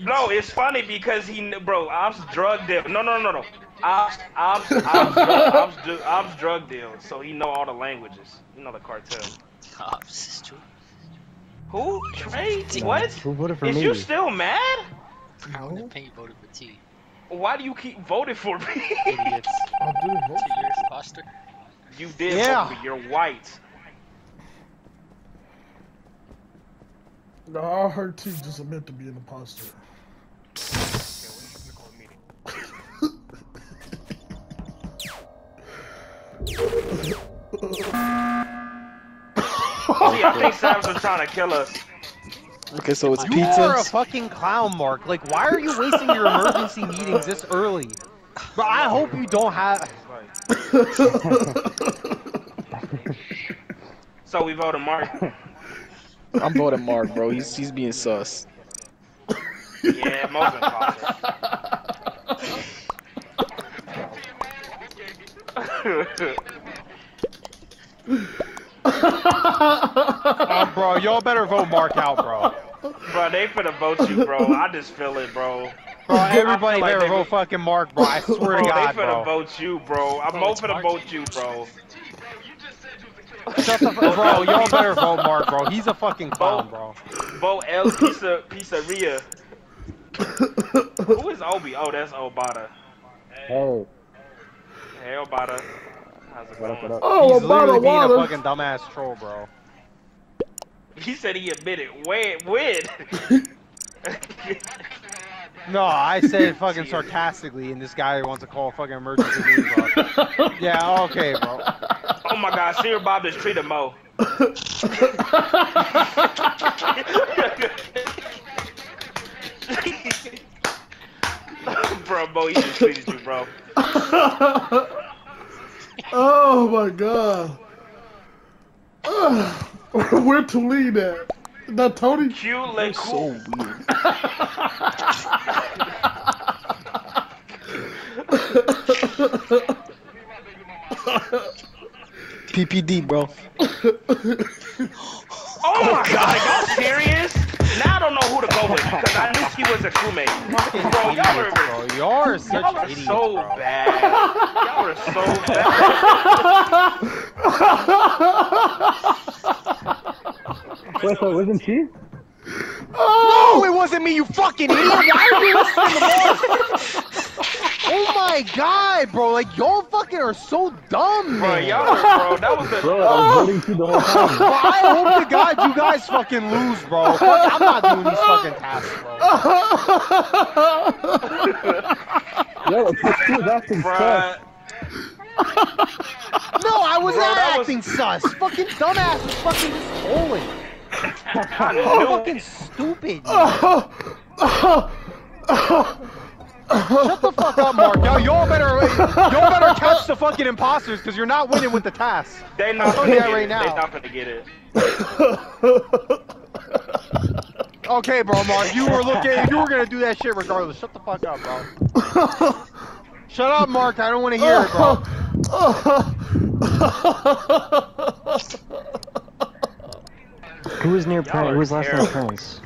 No, it's funny because he, bro, Ops drug deal. No, no, no, no. Ops, Ops, Ops, drug, Ops, dr- Ops drug deal. So he know all the languages. You know the cartel. Ops is true. Who? Trey? No, What? Who voted for Is me? you still mad? I would No, have voted for T. Why do you keep voting for me? Idiots. I didn't vote. T, you're imposter. you did Yeah. vote for me. You're white. No, I heard T just meant to be an imposter. See, I think Sam's was trying to kill us. Okay, so it's You are a fucking clown, Mark. Like, why are you wasting your emergency meetings this early? Bro, I hope you don't have. So we vote voted Mark. I'm voting Mark, bro. He's he's being sus. Yeah, most imposter. Um, bro, y'all better vote Mark out, bro. bro, they finna vote you, bro. I just feel it, bro. Bro, everybody I like better they- vote fucking Mark, bro. I swear Bro, to God, they finna bro. vote you, bro. I'm Bro, more it's finna vote you, bro. Shut the fuck, bro. Y'all better vote Mark, bro. He's a fucking clown, bro. Vote El Pizza Pizzeria. Who is Obi? Oh, that's Obata. Hey, Hey, Obata. How's it what up, what going? up? Oh, He's about literally the being a water. fucking dumbass troll, bro. He said he admitted. Wait, When? No, I said it fucking sarcastically, and this guy wants to call a fucking emergency. Yeah, okay, bro. Oh my God, Sierra Bob just treated Mo. bro, Mo, he just treated you, bro. oh my god. Ugh. Where to lead at? Is that Tony? Q let So cool. weird. PPD, bro. Oh my god, y'all serious? Now I don't know who to go with because I knew she was a crewmate. Bro, y'all are, bro. Y'all are such y'all are idiots, so bro. bad. Y'all are so bad. Wait, so it wasn't she? Oh! No, it wasn't me, you fucking idiot! Why are you listening to Mark? Oh my god, bro! Like y'all fucking are so dumb, Bro, man. y'all bro, that was the. Bro, I was voting for the whole time. Bro, I hope to God you guys fucking lose, bro. Fuck, I'm not doing these fucking tasks, bro. Yo, she was acting sus. No, I was Bro, not that was- acting sus. Fucking dumbass was fucking just trolling. I knew Fucking it. stupid. Shut the fuck up, Mark. Y'all, y'all better, y'all better catch the fucking imposters because you're not winning with the task. They not I'll gonna get that right it. now. They not gonna get it. Okay, bro, Mark. You were looking. You were gonna do that shit regardless. Shut the fuck up, bro. Shut up, Mark. I don't want to hear it, bro. Who was near Prince? are Who was last near terrible. Prince?